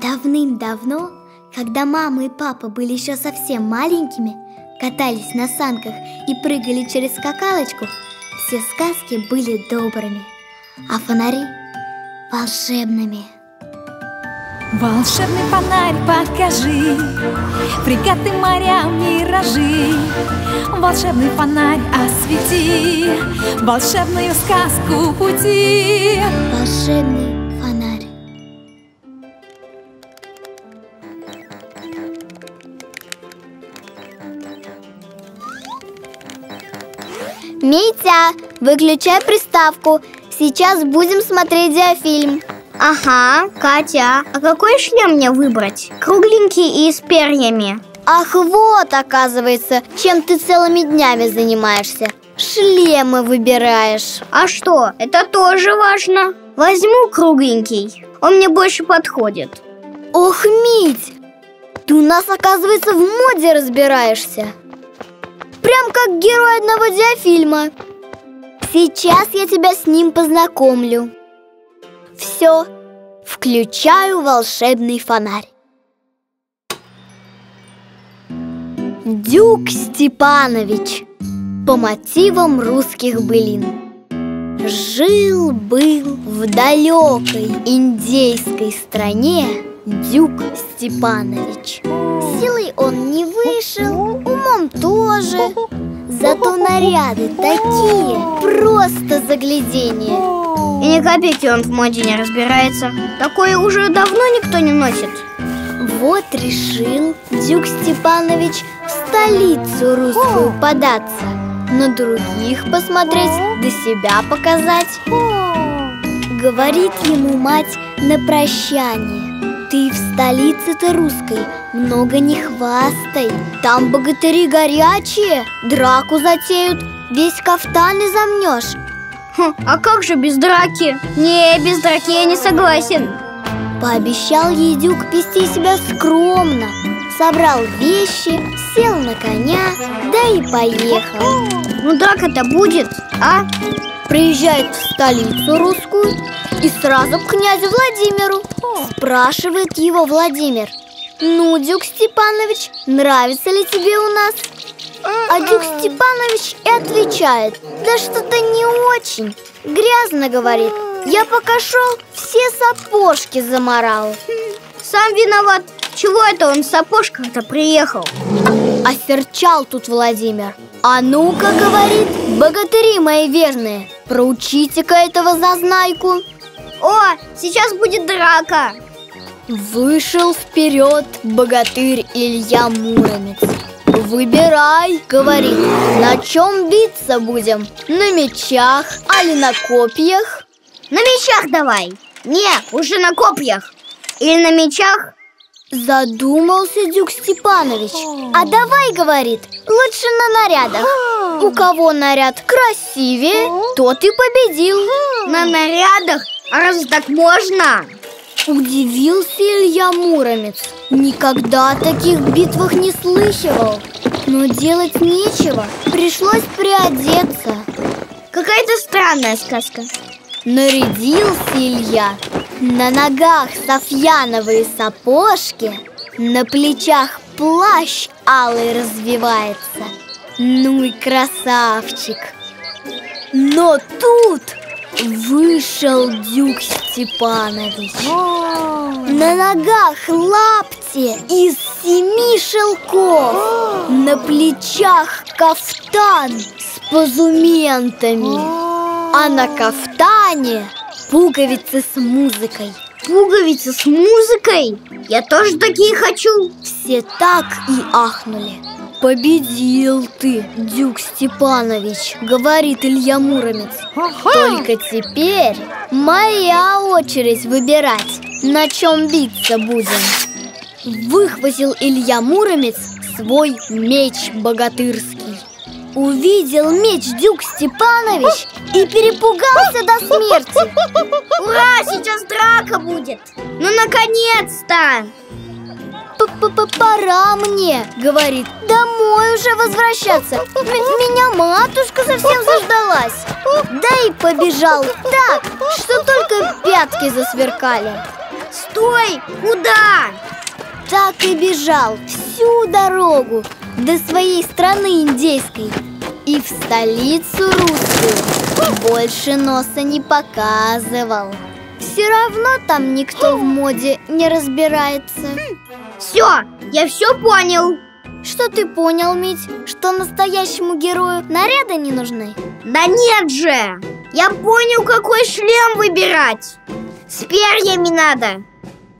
Давным-давно, когда мама и папа были еще совсем маленькими, катались на санках и прыгали через скакалочку, все сказки были добрыми, а фонари – волшебными. Волшебный фонарь покажи, Фрегаты, моря, миражи. Волшебный фонарь освети, Волшебную сказку пути. Волшебный Митя, выключай приставку. Сейчас будем смотреть диафильм. Ага, Катя, а какой шлем мне выбрать? Кругленький и с перьями. Ах, вот, оказывается, чем ты целыми днями занимаешься. Шлемы выбираешь. А что, это тоже важно. Возьму кругленький, он мне больше подходит. Ох, Мить, ты у нас, оказывается, в моде разбираешься Прям как герой одного диафильма Сейчас я тебя с ним познакомлю все, включаю волшебный фонарь. Дюк Степанович по мотивам русских былин. Жил-был в далекой индейской стране Дюк Степанович. Силой он не вышел, тоже. Зато наряды такие, просто загляденье. И ни копейки он в моде не разбирается. Такое уже давно никто не носит. Вот решил Дюк Степанович в столицу русскую податься На других посмотреть, до себя показать. Говорит ему мать на прощание ты в столице-то русской. Много не хвастай. Там богатыри горячие, драку затеют Весь кафтан и замнешь Хм, а как же без драки? Не, без драки я не согласен. Пообещал ей Дюк вести себя скромно. Собрал вещи, сел на коня, да и поехал. Ну драка-то будет, а? Приезжает в столицу русскую и сразу к князю Владимиру. Спрашивает его Владимир. Ну, Дюк Степанович, нравится ли тебе у нас? А Дюк Степанович и отвечает. Да что-то не очень. Грязно, говорит. Я пока шел, все сапожки заморал Сам виноват. Чего это он в сапожках-то приехал? Осерчал тут Владимир. А ну-ка, говорит, богатыри мои верные Проучите-ка этого зазнайку О, сейчас будет драка Вышел вперед богатырь Илья Муромец Выбирай, говорит, на чем биться будем? На мечах, али на копьях? На мечах давай Не, уже на копьях Или на мечах? Задумался Дюк Степанович. А давай, говорит, лучше на нарядах. У кого наряд красивее, тот и победил. На нарядах? А разве так можно? Удивился Илья Муромец. Никогда о таких битвах не слыхивал. Но делать нечего, пришлось приодеться. Какая-то странная сказка. Нарядился Илья На ногах софьяновые сапожки На плечах плащ алый развивается. Ну и красавчик. Но тут Вышел Дюк Степанович. На ногах лапти из семи шелков На плечах кафтан с позументами. А на кафтане пуговицы с музыкой. Пуговицы с музыкой? Я тоже такие хочу. Все так и ахнули. Победил ты, Дюк Степанович, говорит Илья Муромец. Только теперь моя очередь выбирать, на чем биться будем. Выхватил Илья Муромец свой меч богатырский Увидел меч Дюк Степанович и перепугался до смерти Ура, сейчас драка будет Ну, наконец-то! Пора мне, говорит, домой уже возвращаться Ведь меня матушка совсем заждалась Да и побежал так, что только пятки засверкали Стой! Куда? Так и бежал всю дорогу до своей страны индейской И в столицу русскую больше носа не показывал Все равно там никто в моде не разбирается Все, я все понял Что ты понял, Мить? Что настоящему герою наряды не нужны? Да нет же! Я понял, какой шлем выбирать С перьями надо